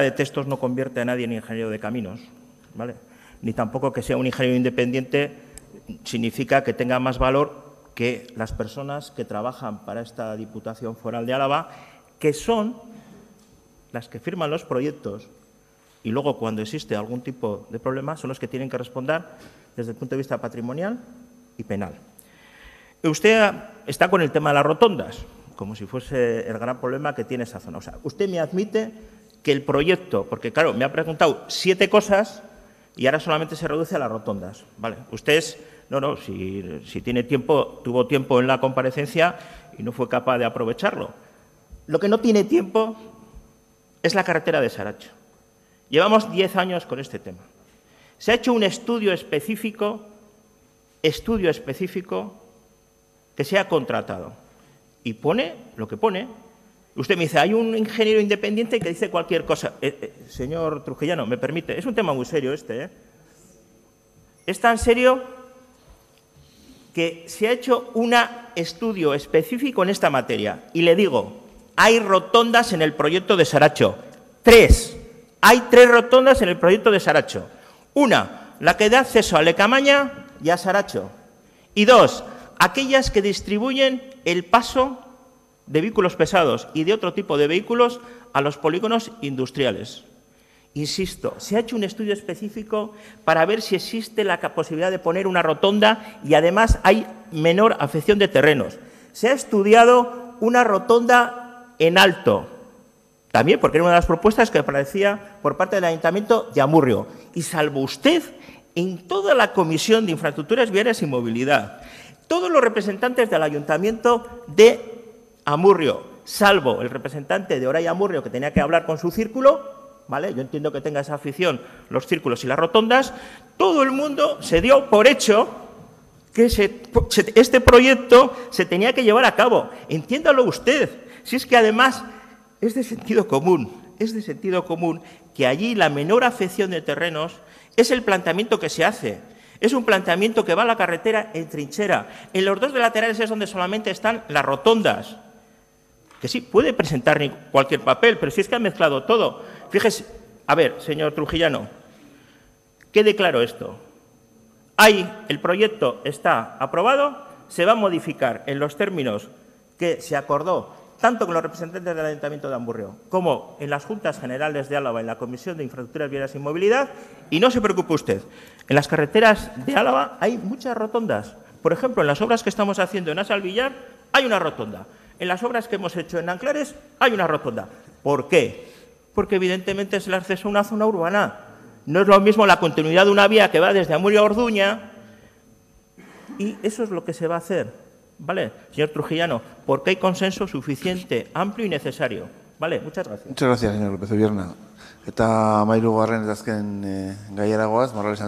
de textos no convierte a nadie en ingeniero de caminos, ¿vale? Ni tampoco que sea un ingeniero independiente significa que tenga más valor que las personas que trabajan para esta Diputación Foral de Álava, que son las que firman los proyectos y luego cuando existe algún tipo de problema son los que tienen que responder desde el punto de vista patrimonial y penal. Usted está con el tema de las rotondas, como si fuese el gran problema que tiene esa zona. O sea, usted me admite que el proyecto, porque claro, me ha preguntado siete cosas y ahora solamente se reduce a las rotondas. Vale, usted, no, no, si, si tiene tiempo, tuvo tiempo en la comparecencia y no fue capaz de aprovecharlo. Lo que no tiene tiempo es la carretera de Saracho. Llevamos diez años con este tema. Se ha hecho un estudio específico, estudio específico, que se ha contratado. Y pone lo que pone. Usted me dice, hay un ingeniero independiente que dice cualquier cosa. Eh, eh, señor Trujillano, me permite, es un tema muy serio este. ¿eh? Es tan serio que se ha hecho un estudio específico en esta materia. Y le digo, hay rotondas en el proyecto de Saracho. Tres. Hay tres rotondas en el proyecto de Saracho. Una, la que da acceso a Lecamaña y a Saracho. Y dos, aquellas que distribuyen el paso de vehículos pesados y de otro tipo de vehículos a los polígonos industriales. Insisto, se ha hecho un estudio específico para ver si existe la posibilidad de poner una rotonda y además hay menor afección de terrenos. Se ha estudiado una rotonda en alto, también porque era una de las propuestas que aparecía por parte del Ayuntamiento de Amurrio. Y salvo usted, en toda la Comisión de Infraestructuras Viarias y Movilidad, todos los representantes del Ayuntamiento de Amurrio, salvo el representante de Oraya Amurrio que tenía que hablar con su círculo, ¿vale? Yo entiendo que tenga esa afición los círculos y las rotondas, todo el mundo se dio por hecho que este proyecto se tenía que llevar a cabo. Entiéndalo usted, si es que además es de sentido común, es de sentido común que allí la menor afección de terrenos es el planteamiento que se hace. Es un planteamiento que va a la carretera en trinchera. En los dos laterales es donde solamente están las rotondas. Que sí, puede presentar cualquier papel, pero si es que ha mezclado todo. Fíjese, a ver, señor Trujillano, quede claro esto. Ahí el proyecto está aprobado, se va a modificar en los términos que se acordó tanto con los representantes del Ayuntamiento de Amburrio como en las Juntas Generales de Álava, en la Comisión de Infraestructuras Viarias y Movilidad. Y no se preocupe usted, en las carreteras de Álava hay muchas rotondas. Por ejemplo, en las obras que estamos haciendo en Asalvillar hay una rotonda. En las obras que hemos hecho en Anclares hay una rotonda. ¿Por qué? Porque evidentemente es el acceso a una zona urbana. No es lo mismo la continuidad de una vía que va desde Amurrio a Orduña y eso es lo que se va a hacer. ¿Vale? Señor Trujillano, porque hay consenso suficiente, amplio y necesario. ¿Vale? Muchas gracias. Muchas gracias, señor López Vierna. Eta mairu garren eta azken e, goaz, Morales